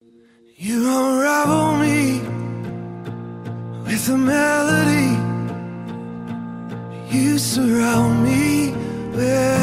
You unravel me with a melody. You surround me with.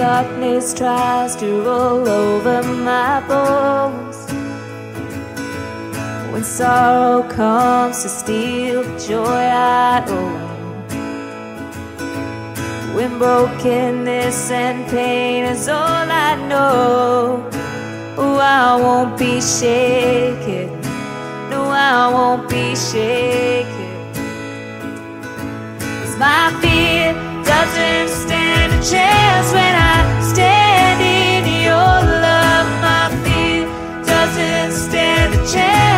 darkness tries to roll over my bones. When sorrow comes to steal joy I own. When brokenness and pain is all I know. Oh, I won't be shaken. No, I won't be shaken. Cause my fear doesn't chance when I stand in your love. My fear doesn't stand a chance.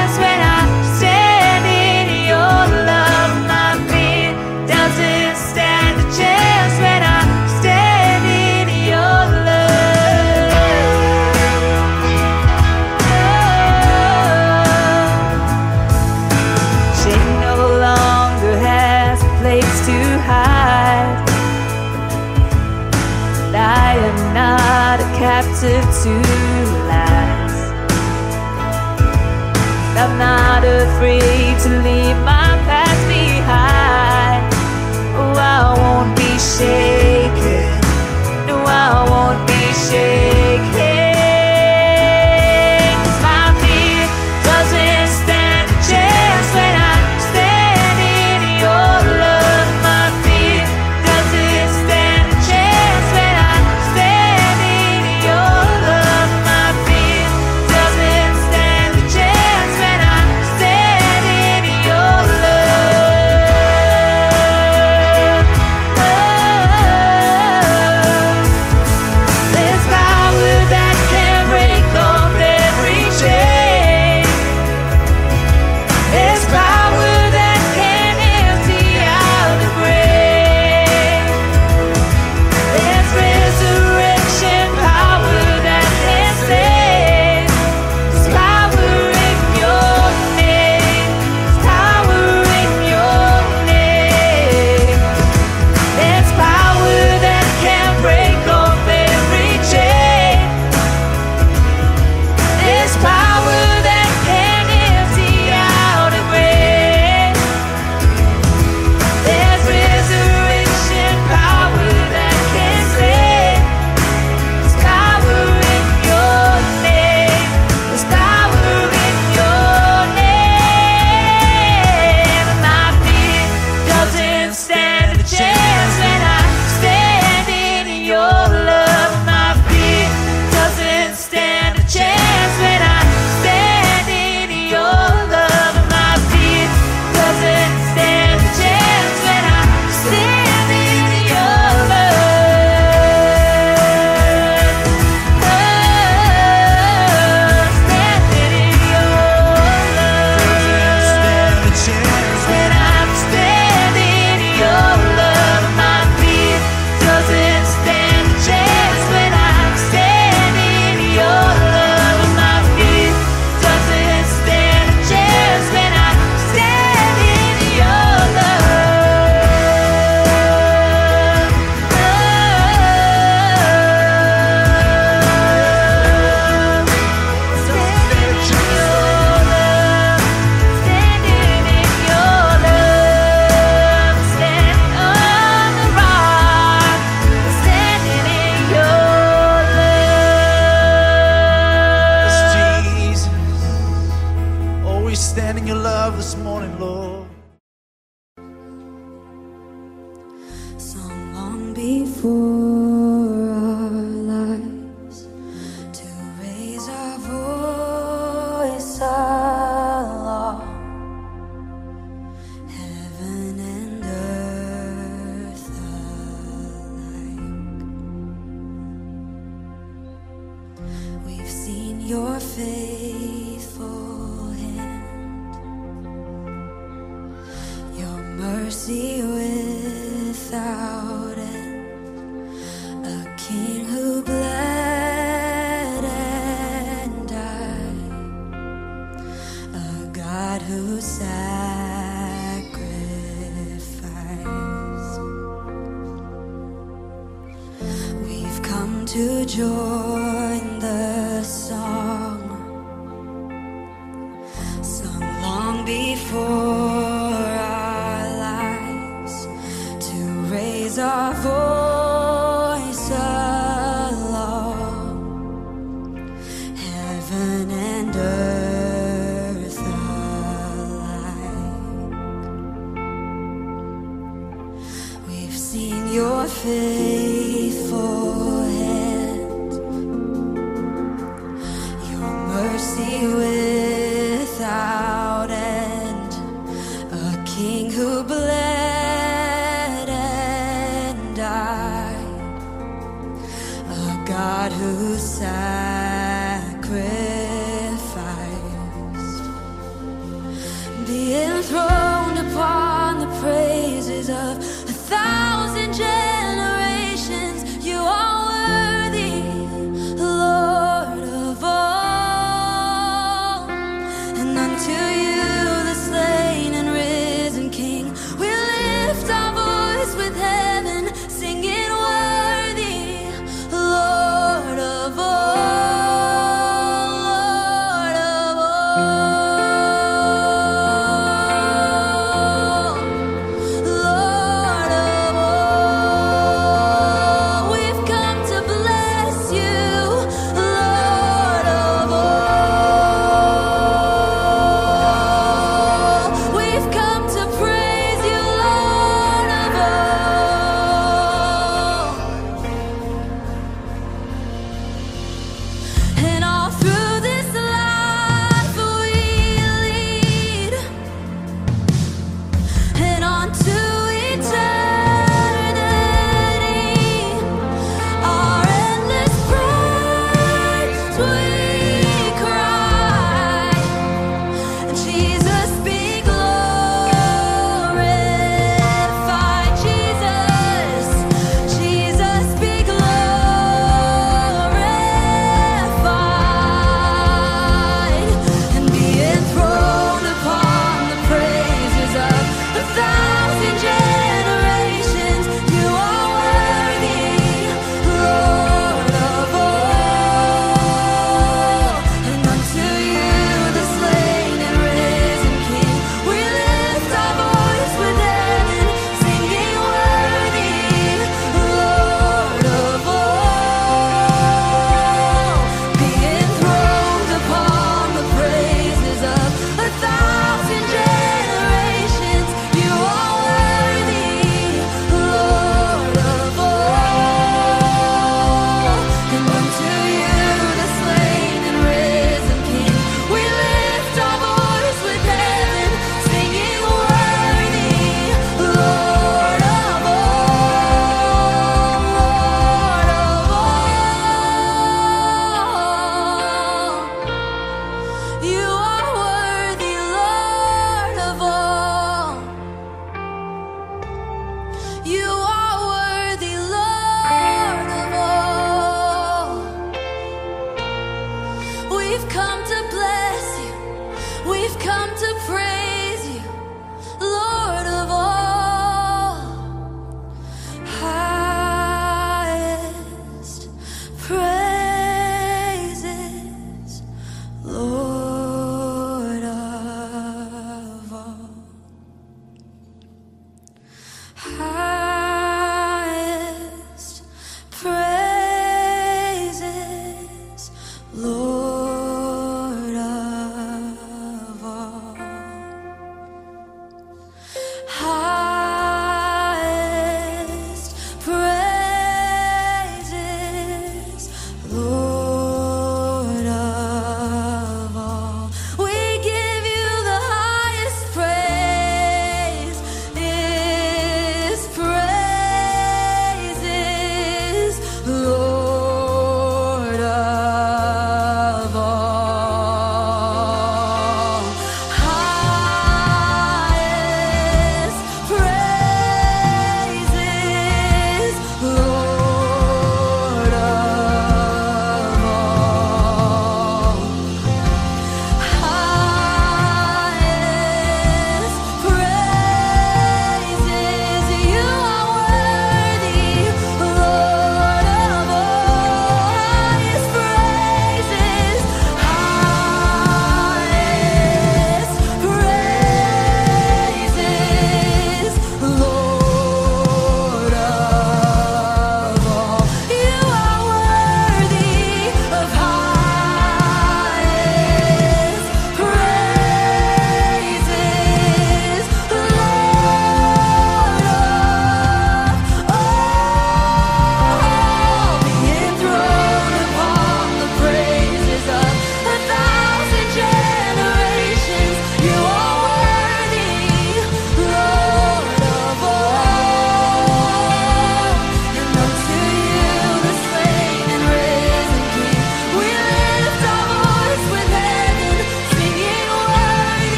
to. I'm not afraid.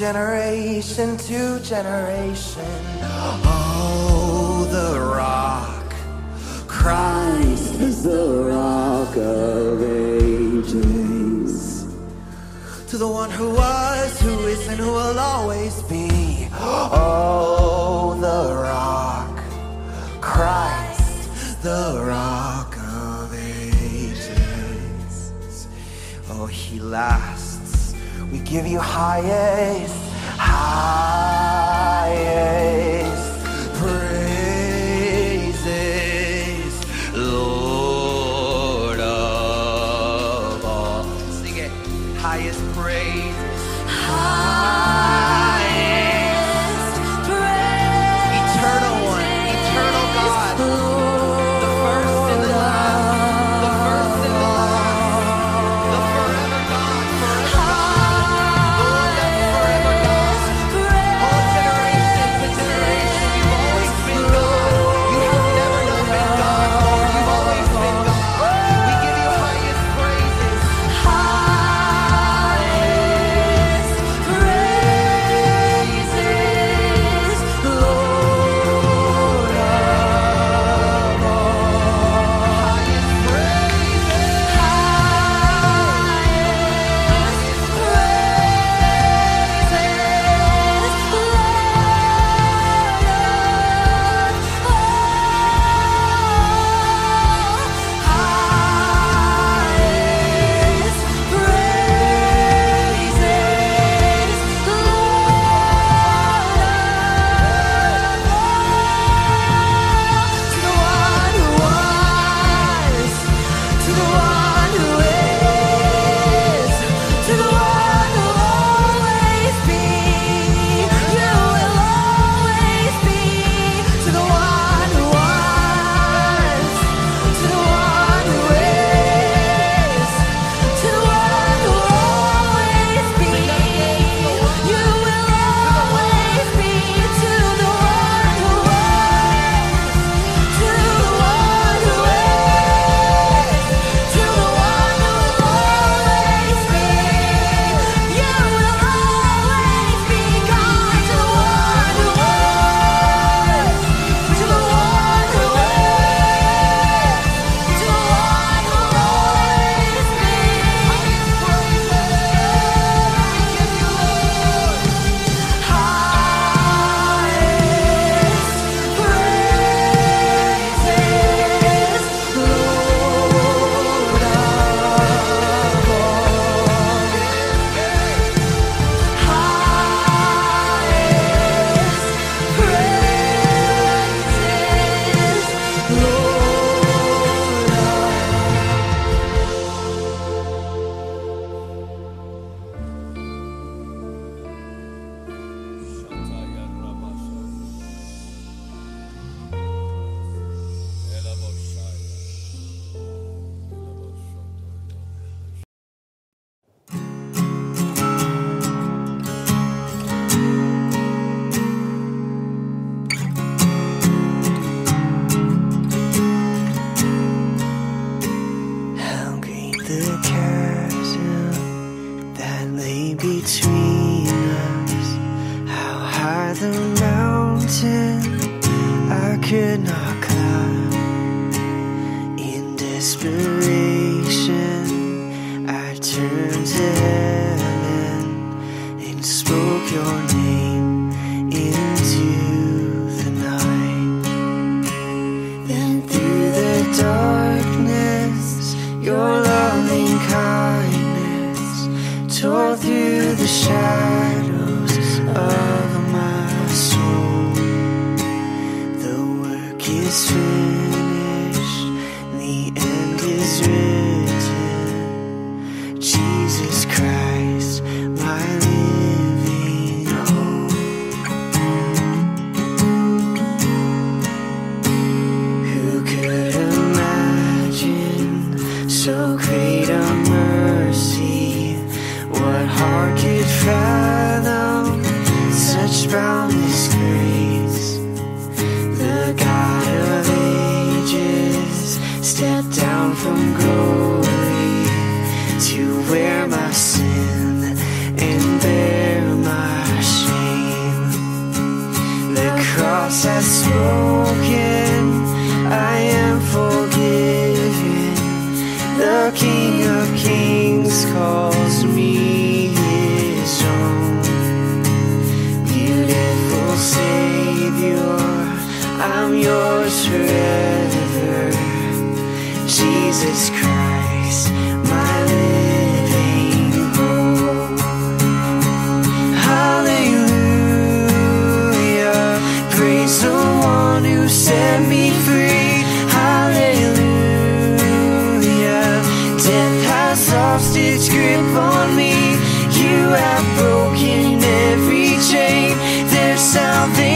generation to generation. Oh, the rock, Christ is the rock of ages. To the one who was, who is, and who will always be. Oh, the rock, Christ, the rock of ages. Oh, he lies give you highest, highest. Salvation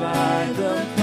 by the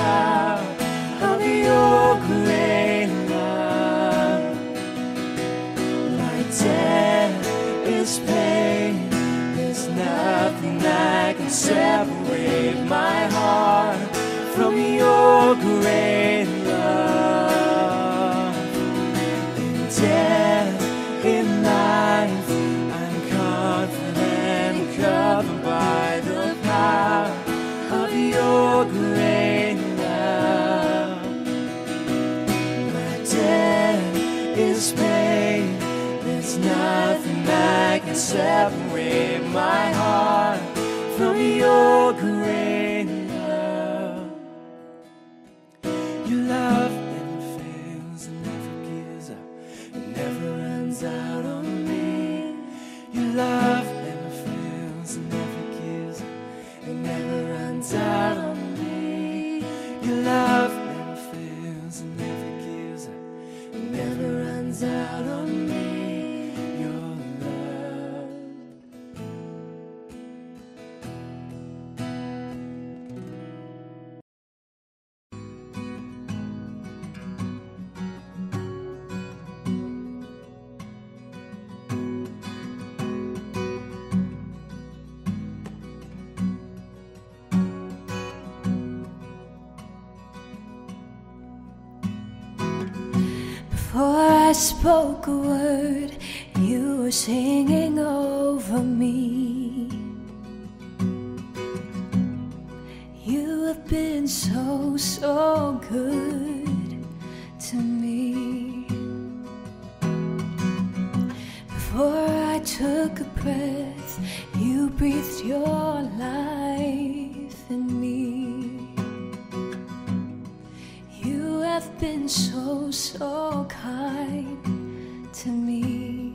so kind to me.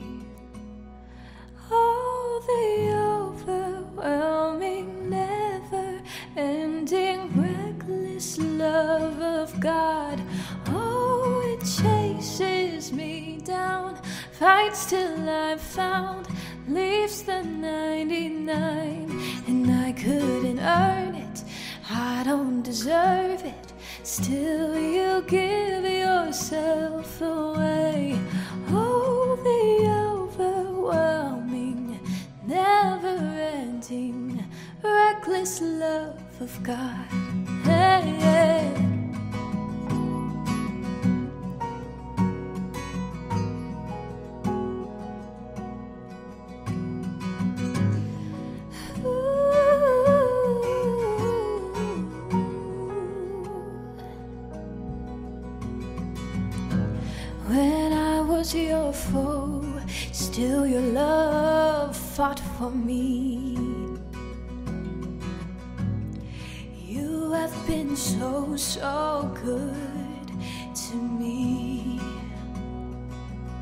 All the overwhelming, never ending, reckless love of God. Oh, it chases me down, fights till I'm found, leaves the 99, and I couldn't earn it. I don't deserve it. Still, you give yourself away. Oh, the overwhelming, never ending, reckless love of God. Hey, hey. fought for me. You have been so, so good to me.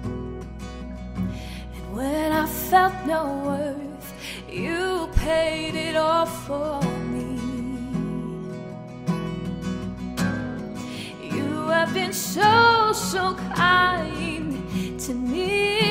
And when I felt no worth, you paid it all for me. You have been so, so kind to me.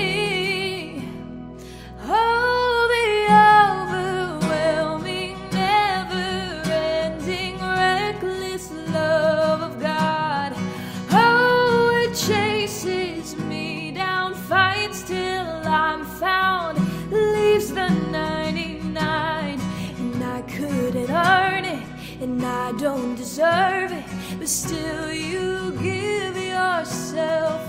deserve it, but still you give yourself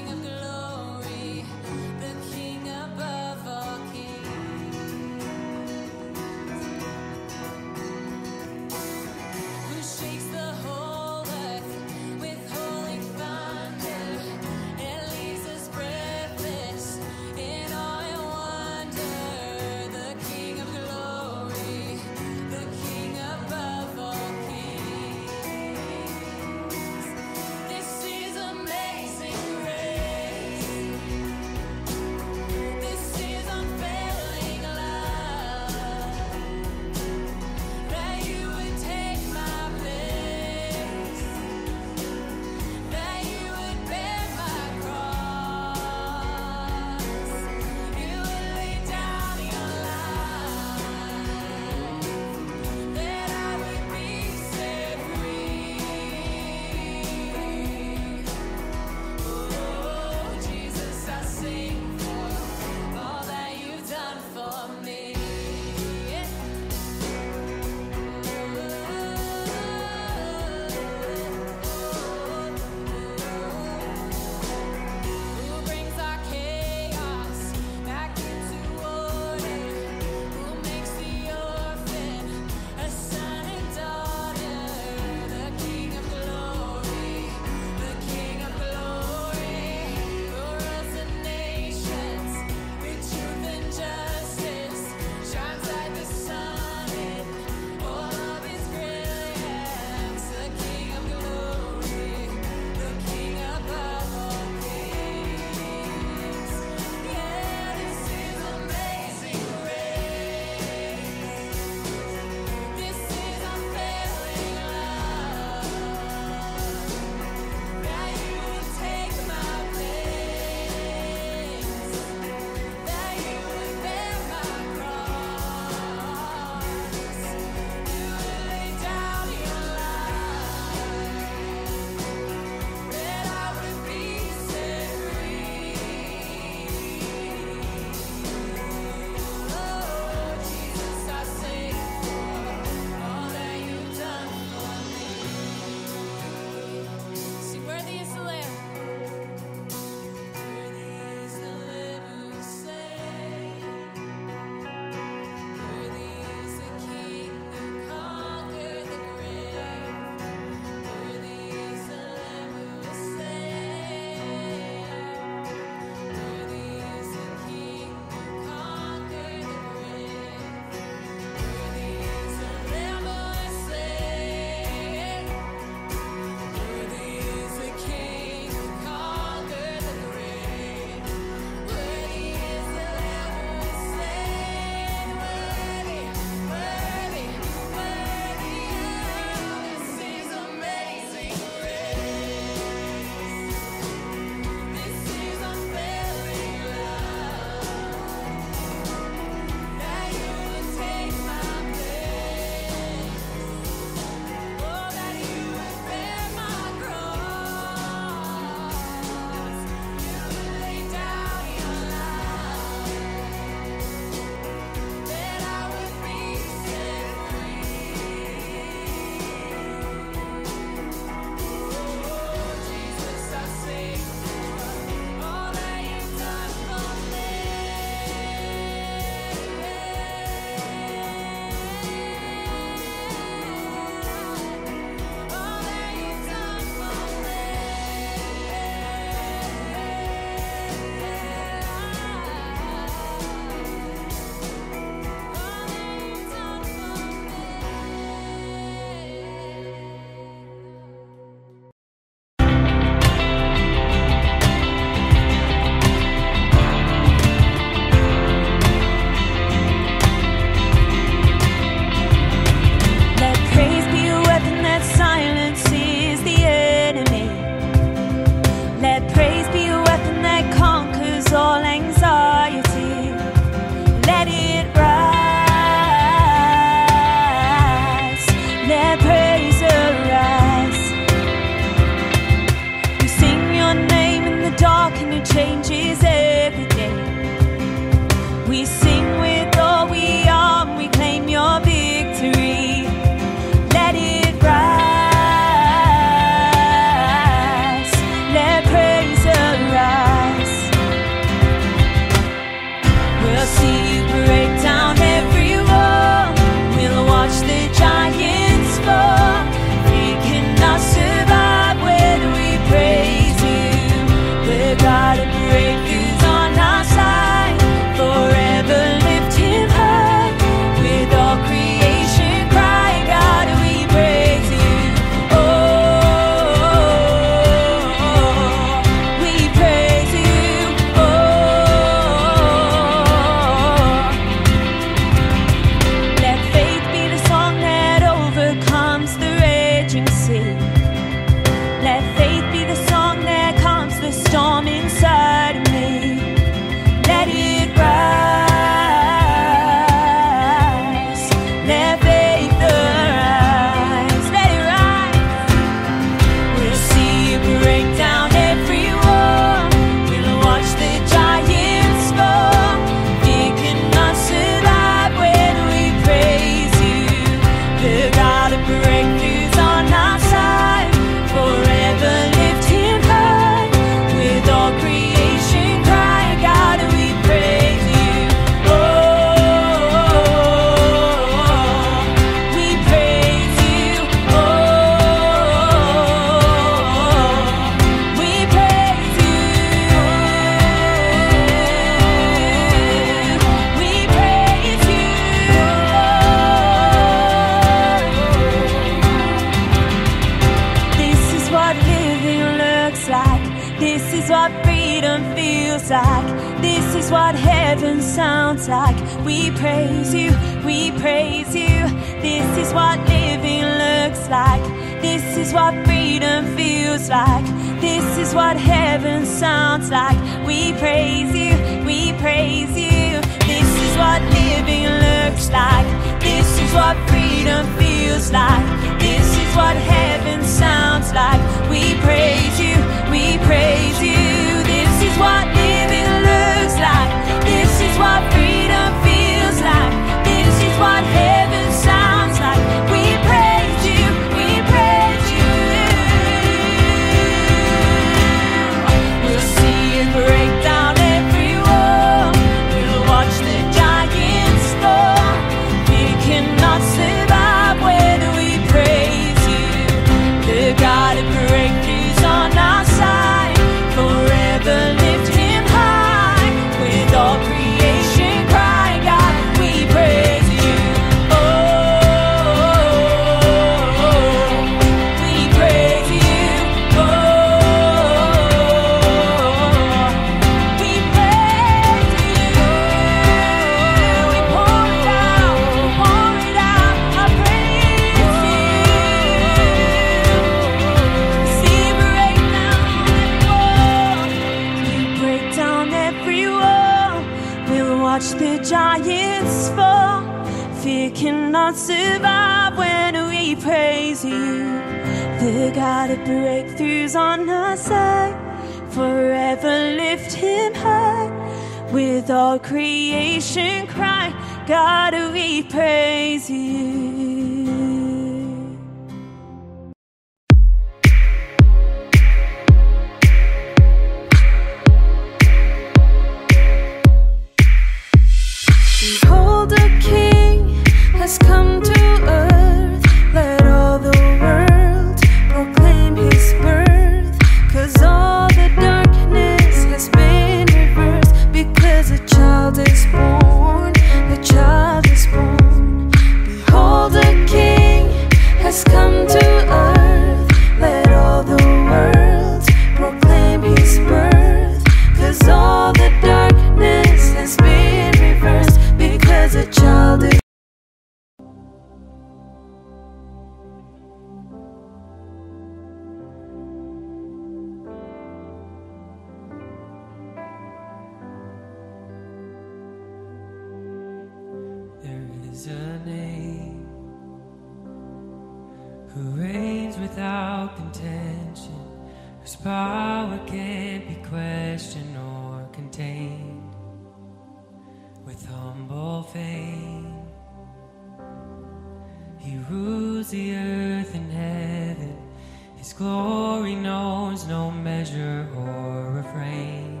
knows no measure or refrain,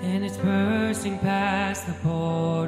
and it's bursting past the point.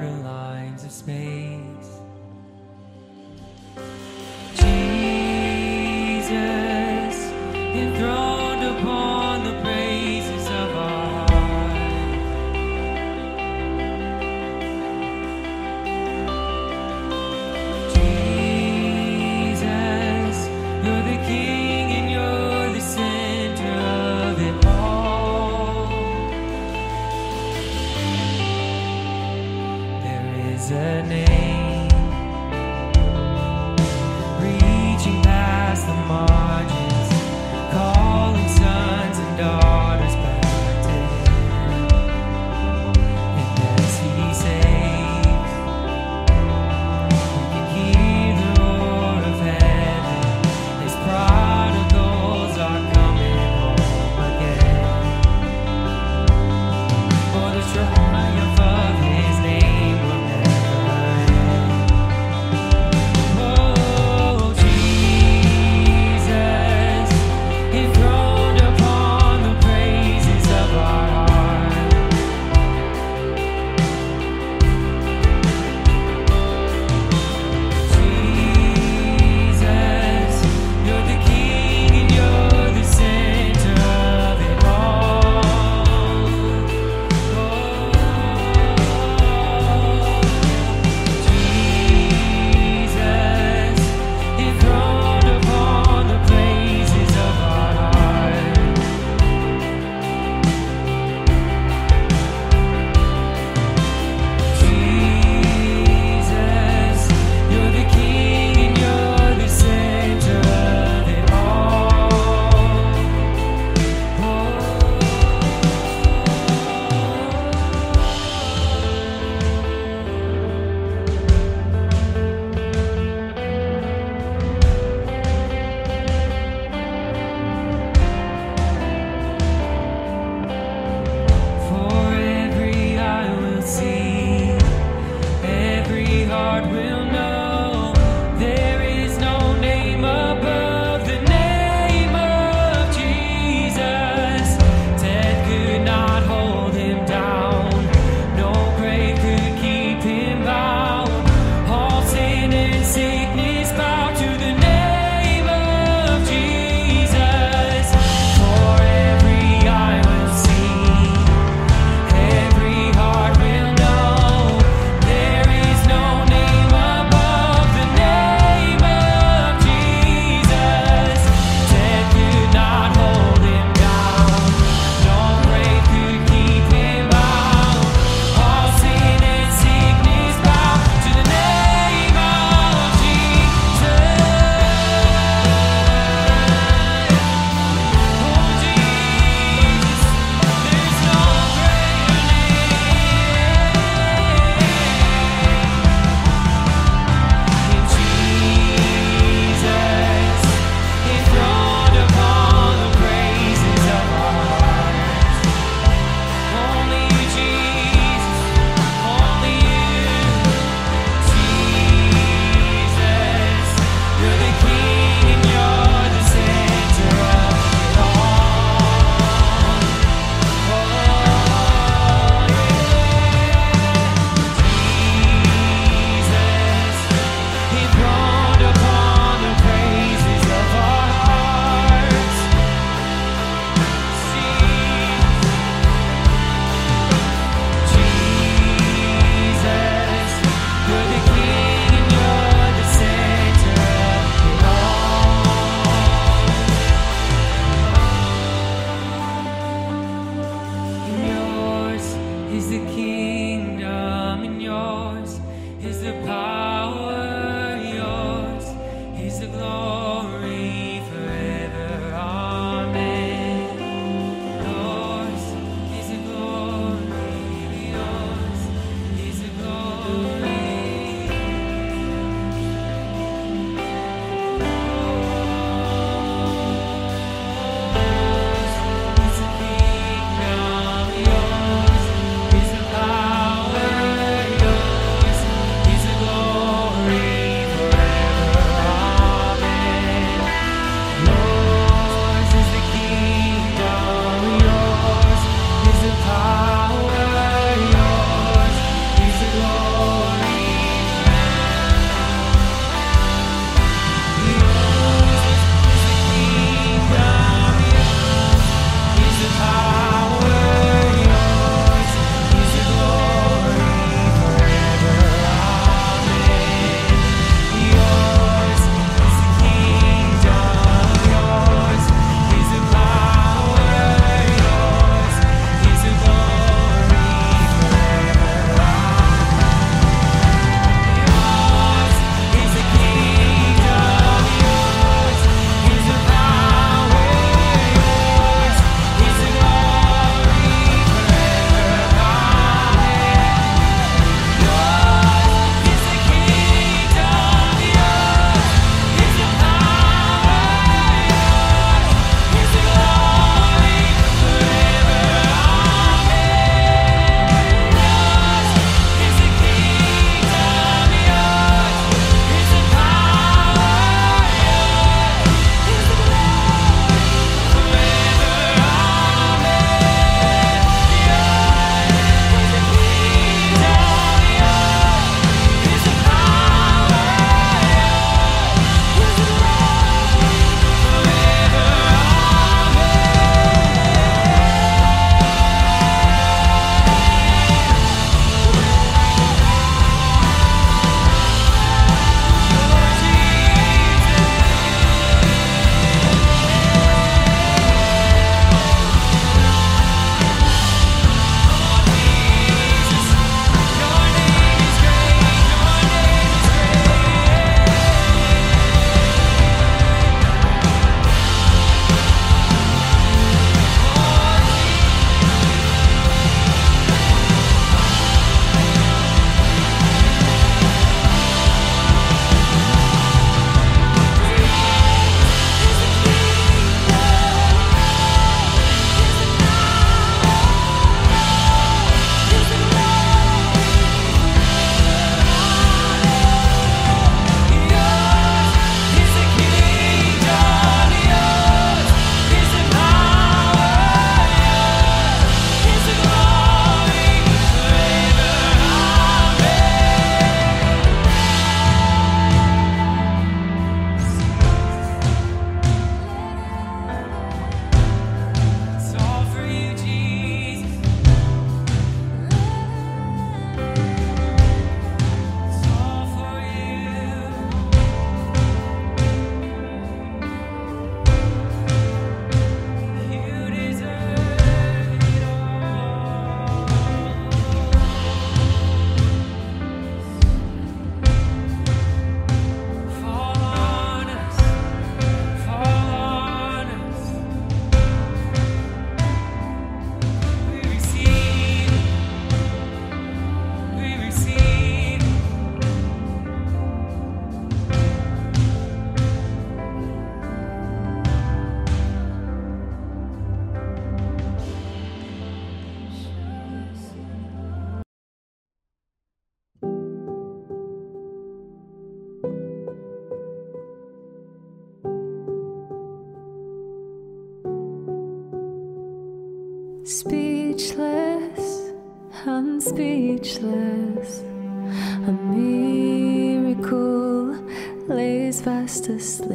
Fast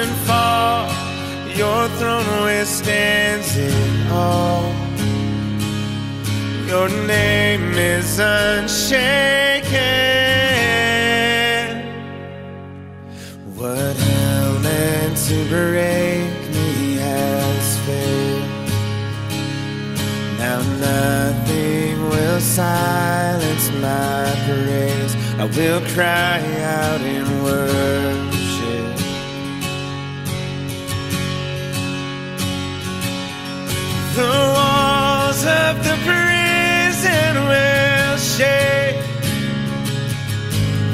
and fall. Your throne withstands it all. Your name is unshaken. What hell meant to break me has failed. Now nothing will silence my praise. I will cry out in worship. The walls of the prison will shake.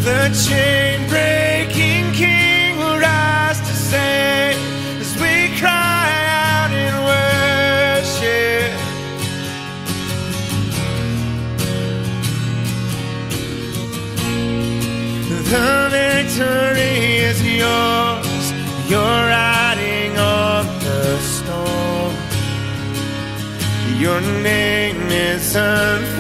The chain breaking king will rise to save as we cry out in worship. The victory is yours. Your name is unfailing.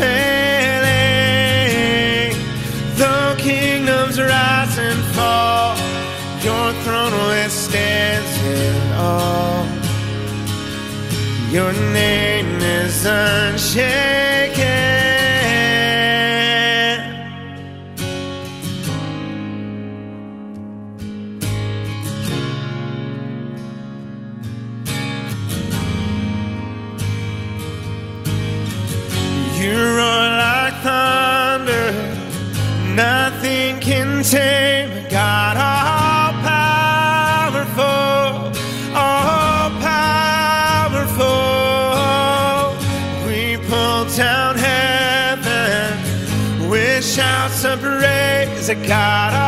Though kingdoms rise and fall, your throne withstands it all. Your name is unshaken. Can God all powerful, all powerful. We pull down heaven. With shouts of praise, God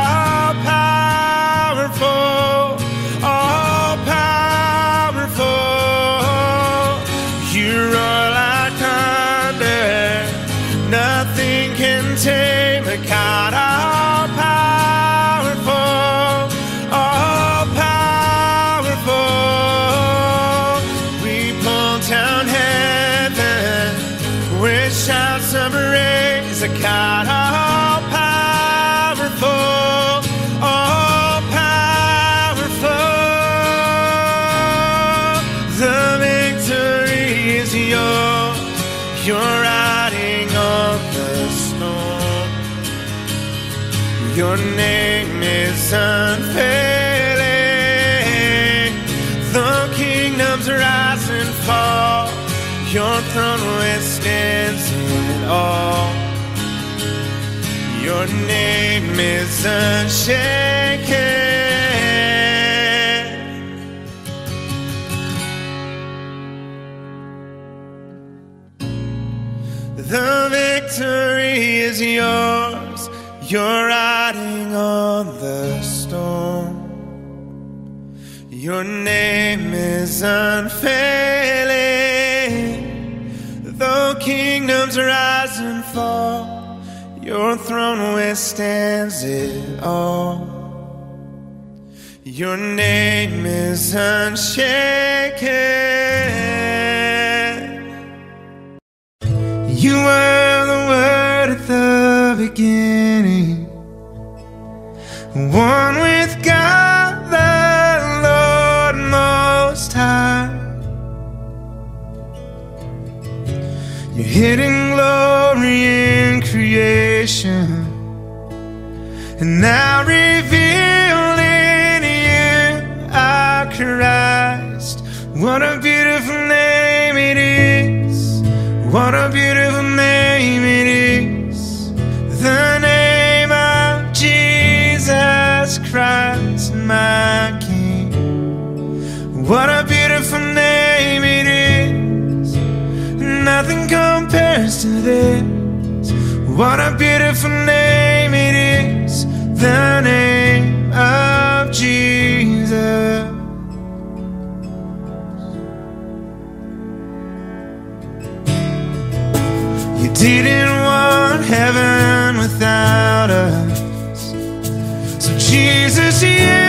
is unshaken. The victory is yours. You're riding on the storm. Your name is unfailing. Though kingdoms rise and fall, your throne withstands it all. Your name is unshaken. You were the word at the beginning, one with God. hidden glory in creation, and now revealed in you our Christ. What a beautiful name it is! What a beautiful name it is! The name of Jesus Christ, my King. What a to this. What a beautiful name it is, the name of Jesus. You didn't want heaven without us. So, Jesus, yeah.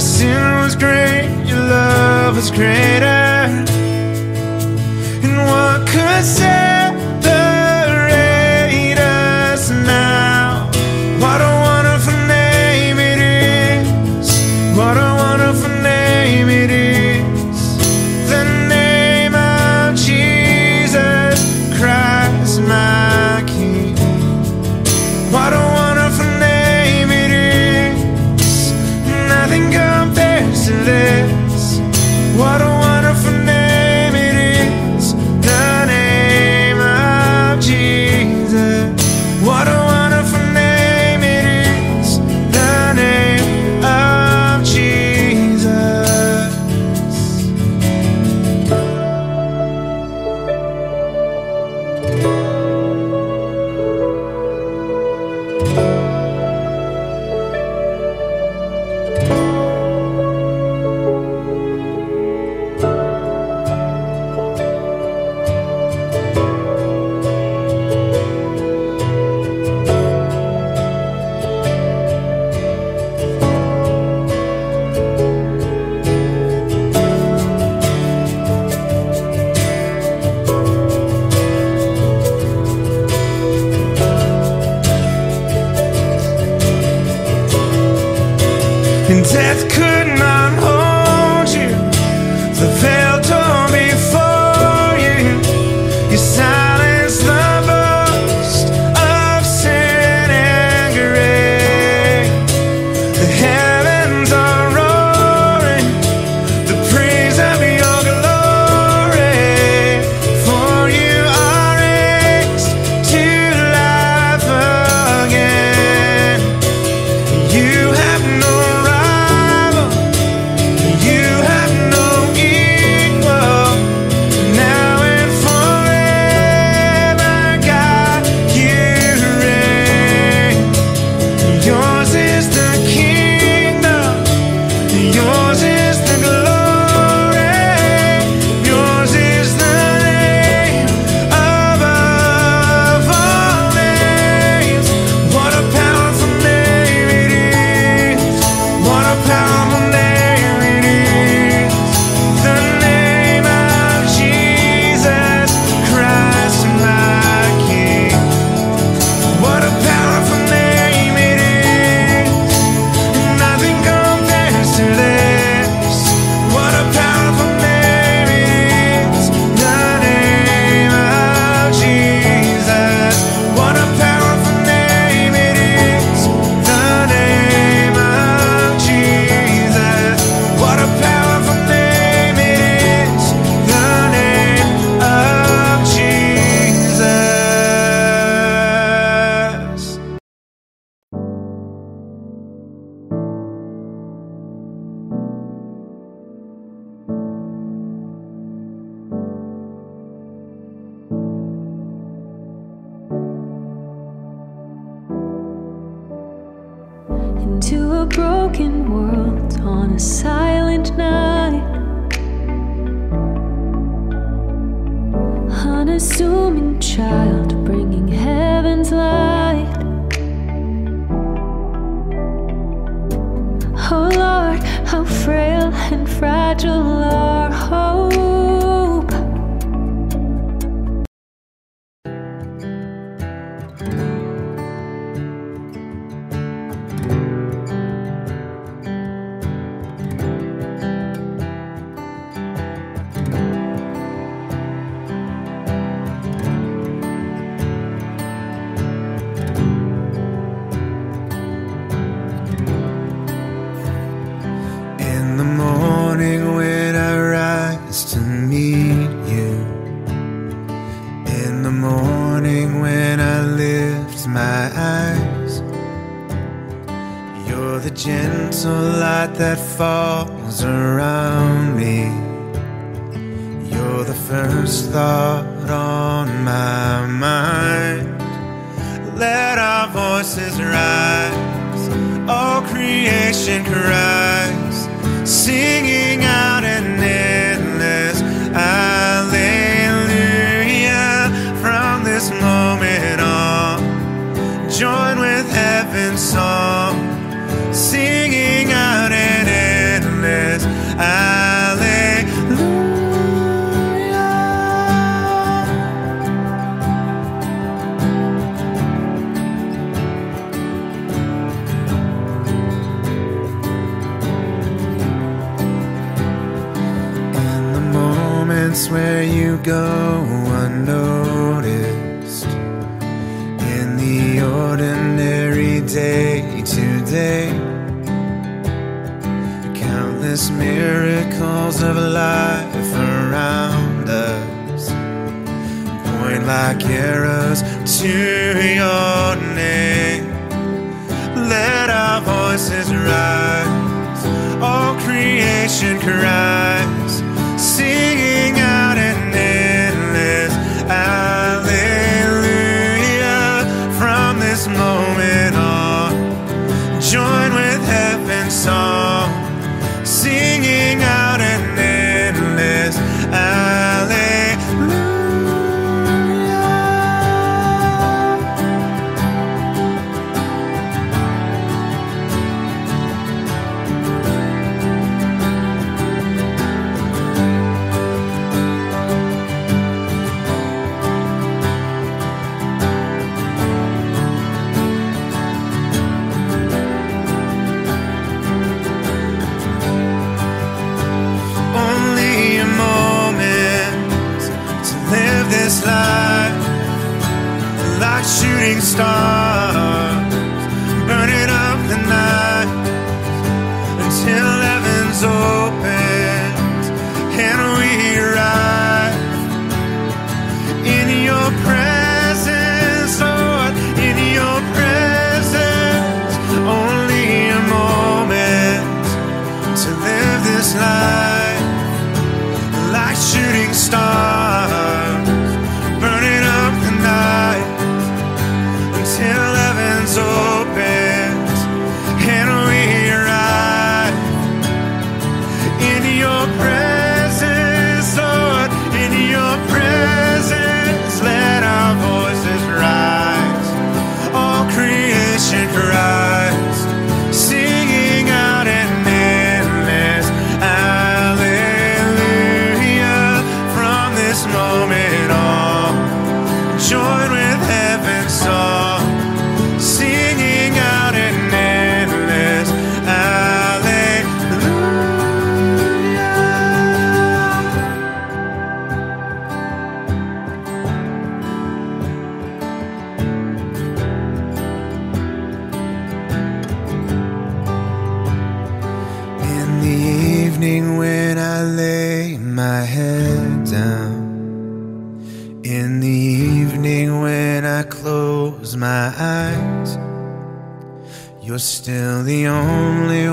My sin was great, your love was greater. And what could save? death could my mind. Let our voices rise. All creation cries, singing. go unnoticed in the ordinary day to day. Countless miracles of life around us point like arrows to your name. Let our voices rise, all creation cries. Sing Hallelujah. From this moment on, join with heaven's song. está. still the only